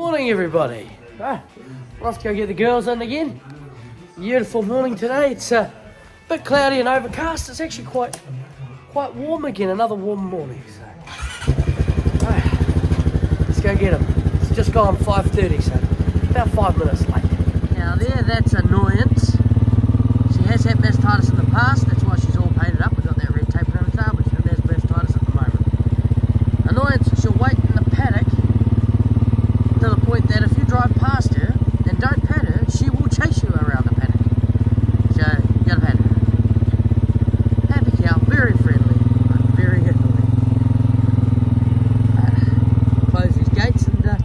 Morning, everybody. Ah, we're off to go get the girls in again. Beautiful morning today. It's a bit cloudy and overcast. It's actually quite quite warm again. Another warm morning. So, ah, let's go get them. It's just gone 5:30, so about five minutes late. Now there, that's annoyance. She has had mastitis in the past. That's why she's all painted up. We've got that red tape around her tail, but she has mastitis at the moment. Annoyance, she'll wait in the paddock to the point that if you drive past her and don't pat her, she will chase you around the paddock. So you gotta pat her. Happy cow, very friendly, but very annoying. Uh, close these gates and uh,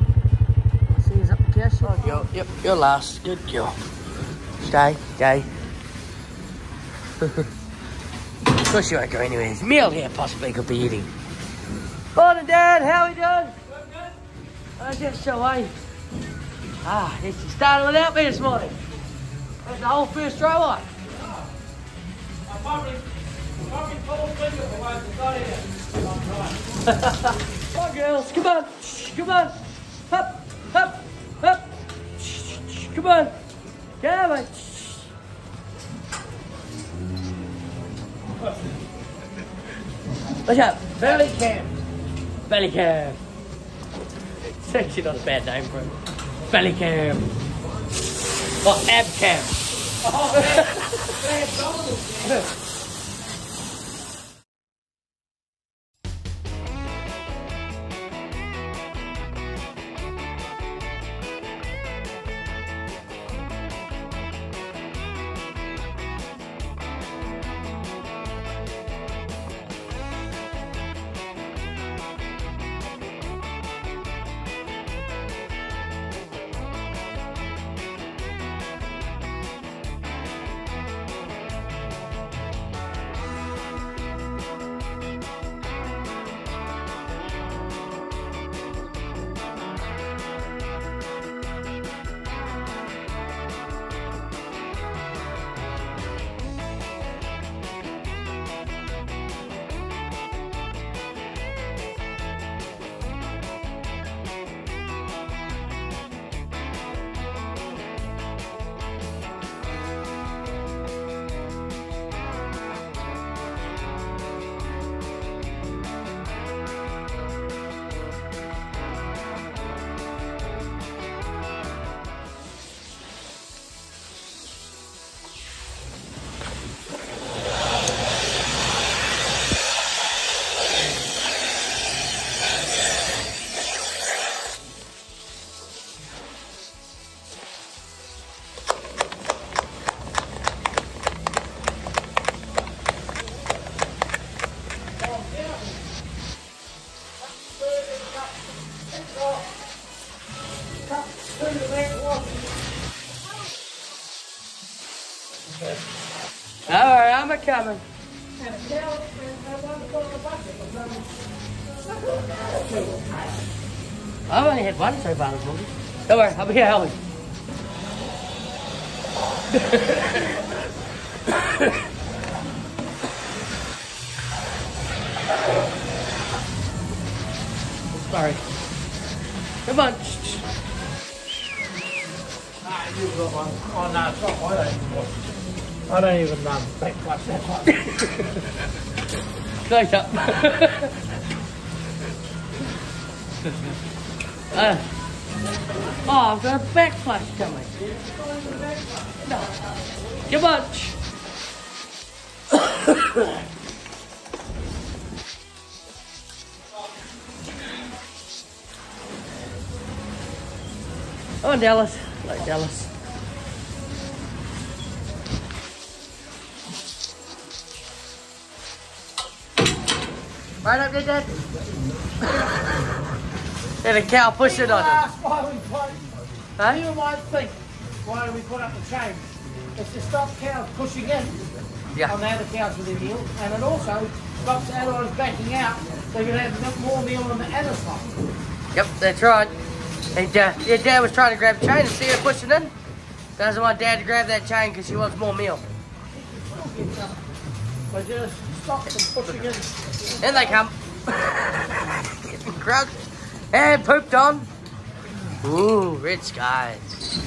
I'll see you up the cow shed. Oh, you're last. Good girl. Stay, stay. of course you won't go anywhere. There's meal here possibly could be eating. Morning, Dad. How are we doing? I just so away. Ah, yes, you started without me this morning. That's the whole first row on. I probably, probably pulled finger the way they got here. Come on, girls. Come on. Come on. Come on. Come on. Watch out. Belly cam. Belly cam. It's actually not a bad name for it. Belly cam. Or ab cam. Alright, I'm coming. I've only had one so far this morning. Don't worry, I'll be howling. Sorry. Come on. Ah, you've got one. Oh, no, it's not my name. I don't even um, backflash that one. Up. uh, oh, I've got a backflash coming. No. Come on. Come on, Dallas. Like Dallas. Right up there, Dad. and a cow push it on him. That's why we put, Huh? you might think, why do we put up the chain? It's to stop cows pushing in yeah. on the other cows with their meal, and it also stops animals backing out, so you can have more meal on the other side. Yep, that's right. And uh, your dad was trying to grab the chain and see her pushing in. Doesn't want dad to grab that chain because she wants more meal. But just stop them pushing in. In they come. Getting crushed and pooped on. Ooh, red skies.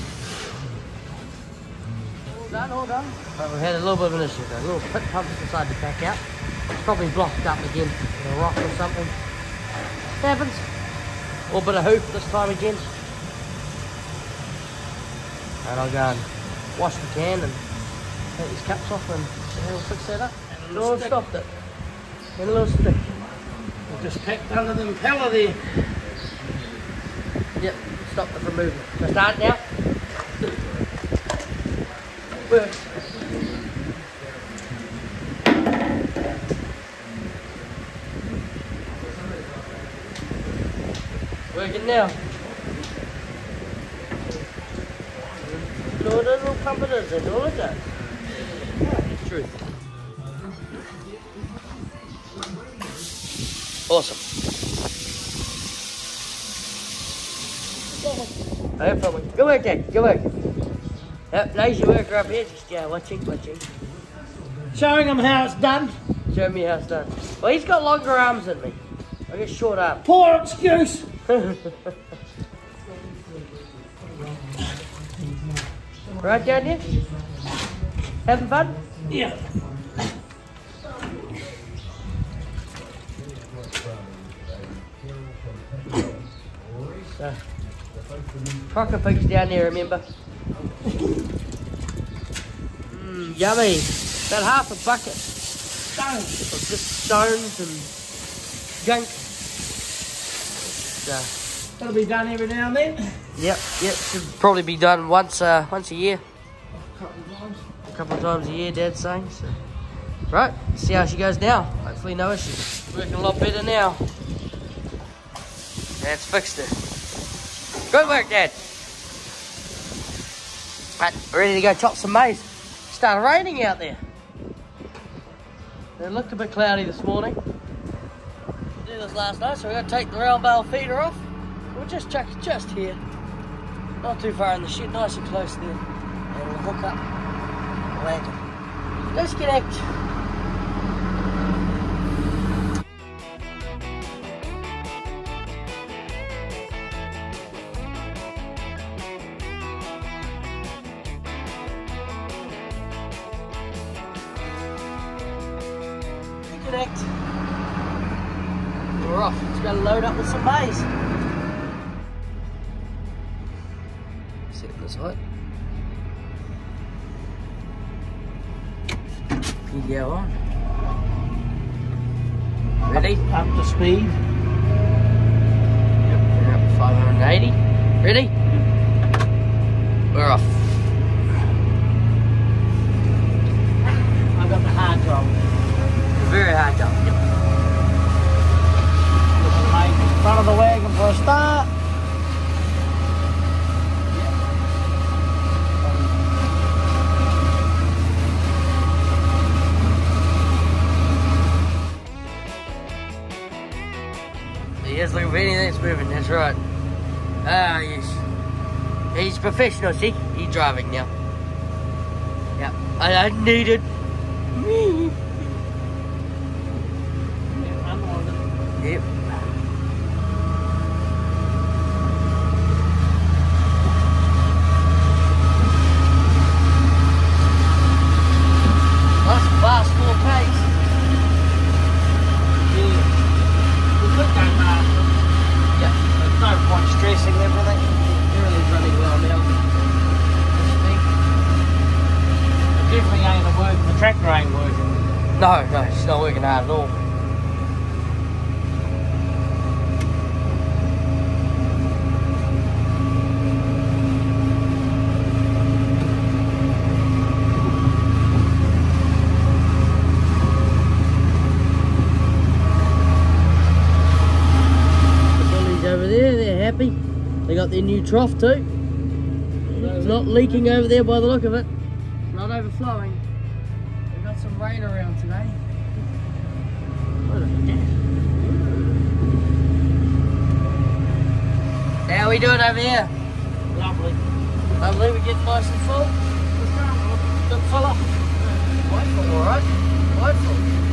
All done, all done. But we had a little bit of an issue though. A little pit pump decided to back out. It's probably blocked up again with a rock or something. happens. Or a bit of hoof this time again. And I'll go and wash the can and take these caps off and we'll fix that up. And little stopped it. A little stick. We just packed under the impeller there. Yep, stop it from moving. I start now? Works. Working now. So the little pump it that's all it does. Truth. Awesome. No problem. Good work, Dad. Good work. Yep, lazy worker up here. Just uh, yeah, watching, watching. Showing them how it's done. Show me how it's done. Well, he's got longer arms than me. I got short arms. Poor excuse. right down here? Having fun? Yeah. Crocker Peak's down there, remember? Mmm, yummy. About half a bucket of just stones and junk. That'll be done every now and then. Yep, yep. Should probably be done once, uh, once a year, couple of times. a couple of times a year. Dad's saying. So, right. See how she goes now. Hopefully, no issues. Working a lot better now. Dad's fixed it. Good work, Dad. Right, ready to go chop some maize. Started raining out there. It looked a bit cloudy this morning. Did this last night, so we're gonna take the round bale feeder off. We'll just chuck it just here. Not too far in the shed, nice and close there. And we'll hook up the wagon. Disconnect. Disconnect. We're off. Just gotta load up with some maize. Set this height. PTO on. Ready? Up to speed. Yep, we're up 580. Ready? We're off. I got the hard job. Very high jump. Yep. Looking like in front of the Looking for anything that's moving, that's right. Ah, yes. He's professional, see? He's driving now. Yep. I, I needed. Yeah, unloaded. Yep. That's fast four pace. Yeah. We could go faster. Yep. There's no point stressing everything. Everything's running well now. It definitely ain't a work. The tractor ain't working. No, no, it's not working hard at all. The bullies over there, they're happy. They got their new trough too. It's not leaking over there by the look of it. It's not overflowing. We've got some rain around today. Look at that. How we doing over here? Lovely. Lovely, we getting nice and full. Good fella. Quite full, alright. Quite full.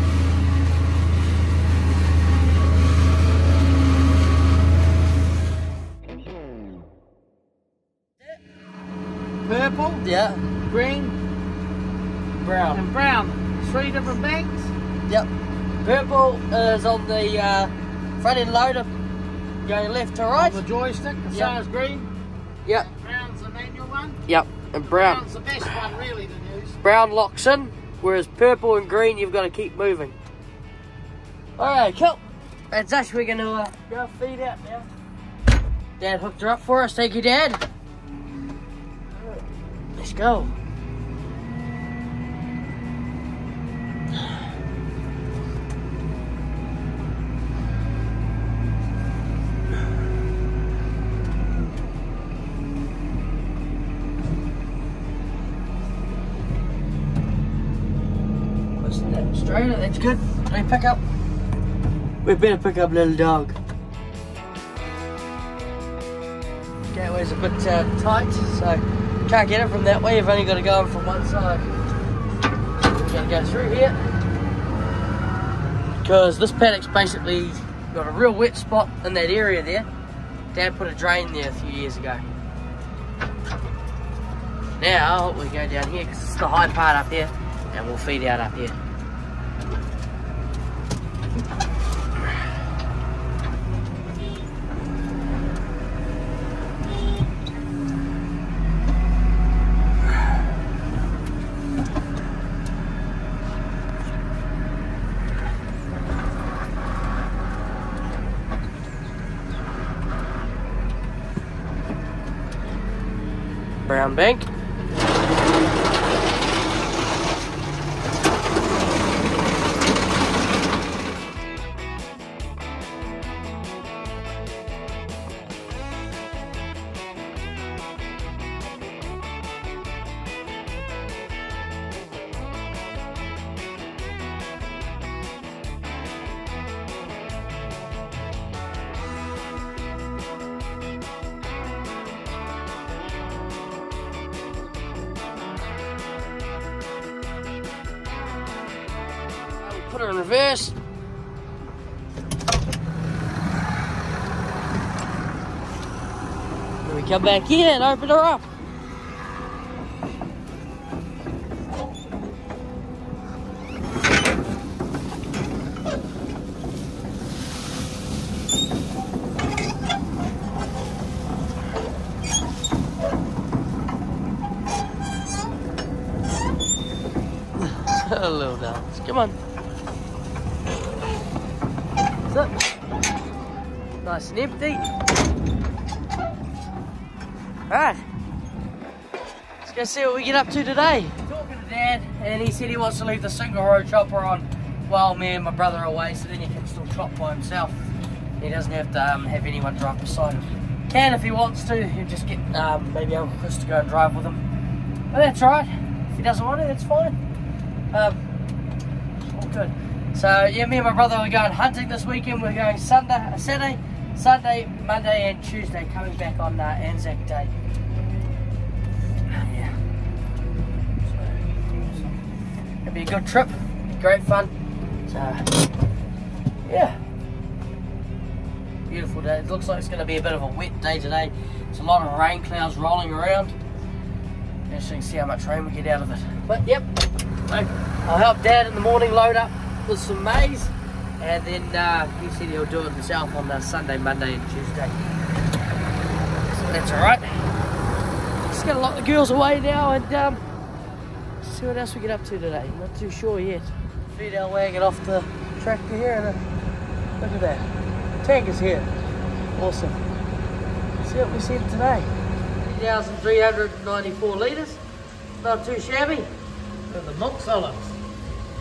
Purple, Yeah. green, Brown. and brown. Three different banks. Yep. Purple is on the uh, front end loader, going left to right. The joystick, the Yep. same as green. Yep. Brown's the manual one. Yep. And brown. Brown's the best one really to use. Brown locks in, whereas purple and green you've got to keep moving. Alright, cool. That's us. We're going to uh, go feed out now. Dad hooked her up for us. Thank you, Dad. Go. Straight. That's good. Let me pick up. We better pick up little dog. Gateway's a bit uh, tight, so can't get it from that way. You've only got to go in from one side. We're gonna go through here because this paddock's basically got a real wet spot in that area there. Dad put a drain there a few years ago. Now we go down here because it's the high part up here, and we'll feed out up here. Brown Put her in reverse. Then we come back in and open her up. Hello, dance. Come on. Nice and empty. Right. Let's go see what we get up to today. Talking to Dad, and he said he wants to leave the single row chopper on while me and my brother are away, so then he can still chop by himself. He doesn't have to um, have anyone drive beside him. Can if he wants to, he'll just get um, maybe Uncle Chris to go and drive with him. But that's right. If he doesn't want it, that's fine. Um, all good. So yeah, me and my brother are going hunting this weekend. We're going Sunday, Saturday, Sunday, Monday, and Tuesday. Coming back on uh, Anzac Day. Yeah. So, it'll be a good trip. Great fun. So yeah. Beautiful day. It looks like it's going to be a bit of a wet day today. It's a lot of rain clouds rolling around. Interesting to see how much rain we get out of it. But yep, I'll help Dad in the morning load up with some maize, and then uh, he said he'll do it himself on the Sunday, Monday, and Tuesday. So that's all right. Just gonna lock the girls away now and um, see what else we get up to today. Not too sure yet. Feed our wagon off the tractor here, and uh, look at that. Tank is here. Awesome. See what we see today. 3,394 litres. Not too shabby. And the milk solids.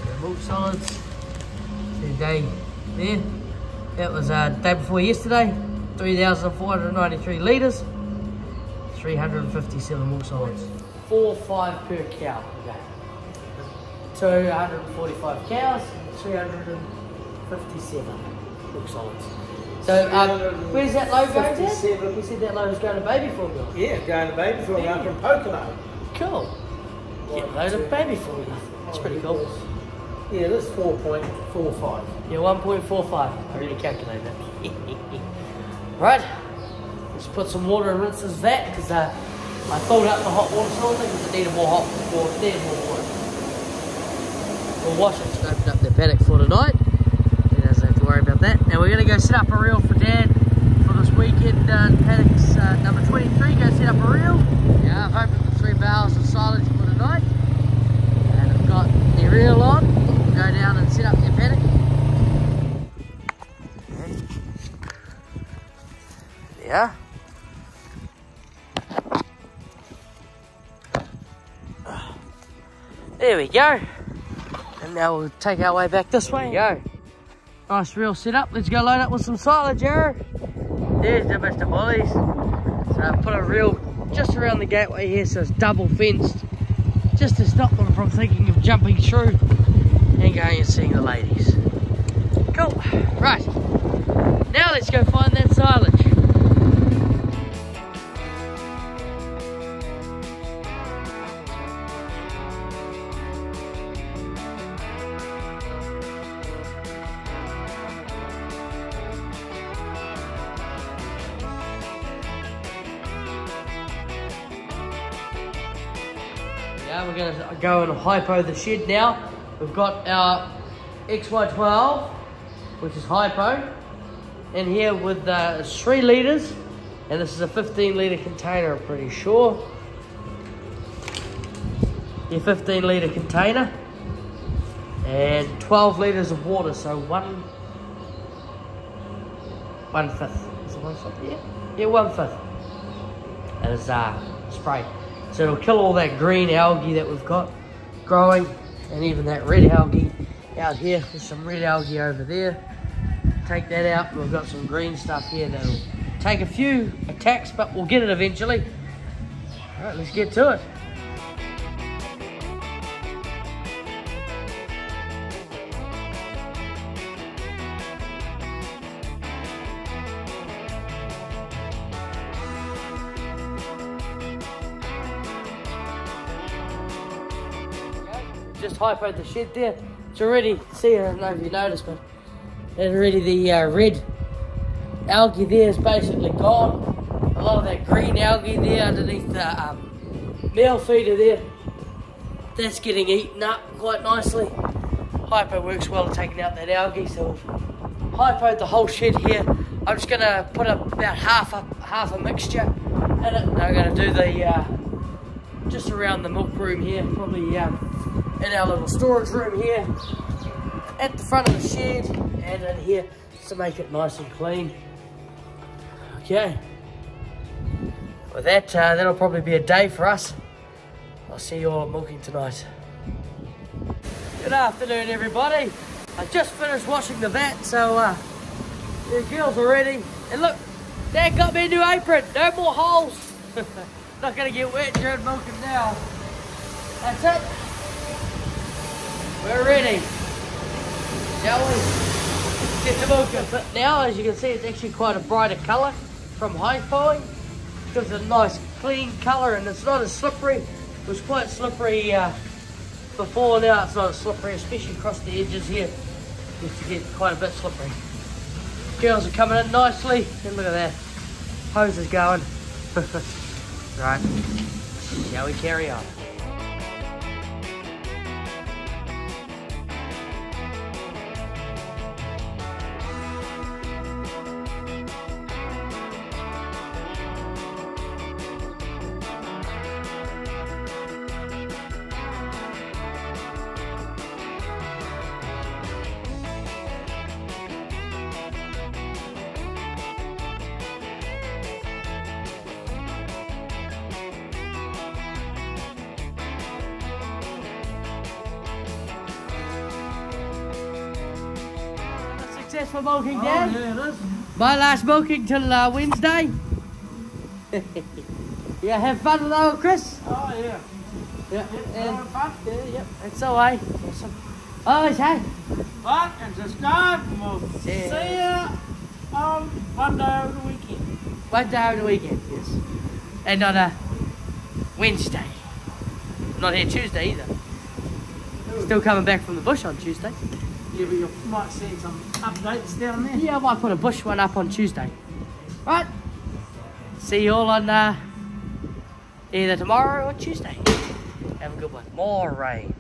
The milk solids. Today, there. That was uh, day before yesterday. 3,493 litres. 357 milk solids. Four, five per cow. Okay. 245 cows, 357 milk solids. So, um, where's that load going to? 57. We said that load was going to baby formula. Yeah, going to baby formula up from Pokeno. Cool. Get a load of baby formula. That's pretty cool. Yeah, that's 4.45. Yeah, 1.45. I really calculated that. right. Let's put some water and rinses that because uh, I filled up the hot water cylinder because it needed more hot water, more water. We'll wash it and open up the paddock for tonight. He doesn't have to worry about that. Now we're going to go set up a reel for Dad for this weekend. Uh, paddock's uh, number 23. Go set up a reel. Yeah, I've opened the three barrels of silage for tonight. And I've got the reel on. Go down and set up the paddock. Yeah. There we go. And now we'll take our way back this way. Go. Nice reel set up. Let's go load up with some silage, Arrow. There's the Mr. Bullies. So I put a reel just around the gateway here so it's double fenced. Just to stop them from thinking of jumping through and going and seeing the ladies. Cool. Right. Now let's go find that silage. Yeah, we're gonna go and hypo the shed now. We've got our XY12, which is hypo, in here with uh, three litres, and this is a 15 litre container, I'm pretty sure. Your 15 litre container, and 12 litres of water, so one, one fifth. Is it one fifth? Yeah, yeah, one fifth. As uh, spray. So it'll kill all that green algae that we've got growing and even that red algae out here. There's some red algae over there. Take that out we've got some green stuff here that'll take a few attacks but we'll get it eventually. Alright, let's get to it. Hypoed the shed there. It's already, see, I don't know if you noticed, but there's already the uh, red algae there is basically gone. A lot of that green algae there underneath the um, feeder there, that's getting eaten up quite nicely. Hypo works well at taking out that algae, so we've hypoed the whole shed here. I'm just gonna put up about half a half a mixture in it. I'm gonna do the uh, just around the milk room here, probably um, in our little storage room here, at the front of the shed, and in here, to make it nice and clean. Okay. With that, uh, that'll probably be a day for us. I'll see you all at milking tonight. Good afternoon, everybody. I just finished washing the vat, so uh, the girls are ready. And look, Dad got me a new apron. No more holes. Not gonna get wet during milking now. That's it. We're ready. Shall we? Get to milking. But now, as you can see, it's actually quite a brighter colour from hypoing. Gives it a nice clean colour and it's not as slippery. It was quite slippery uh, before, now it's not as slippery, especially across the edges here. Used to get quite a bit slippery. Girls are coming in nicely, and look at that. Hose is going. right, shall we carry on? Successful milking, Dad? yeah. My last smoking till uh, Wednesday. yeah, have fun old Chris. Oh, yeah. Yeah, Yeah, and, fun. yeah, yeah, it's all right. Awesome. Oh, it's hey. But it's a start. We'll Yeah. see ya on one day over the weekend. One day over the weekend, yes. And on a Wednesday. Not here Tuesday either. Still coming back from the bush on Tuesday. Yeah, but you might see some updates down there. Yeah, I might put a bush one up on Tuesday. Right. See you all on uh, either tomorrow or Tuesday. Have a good one. More rain.